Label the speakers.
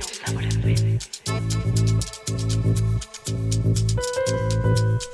Speaker 1: Sabores.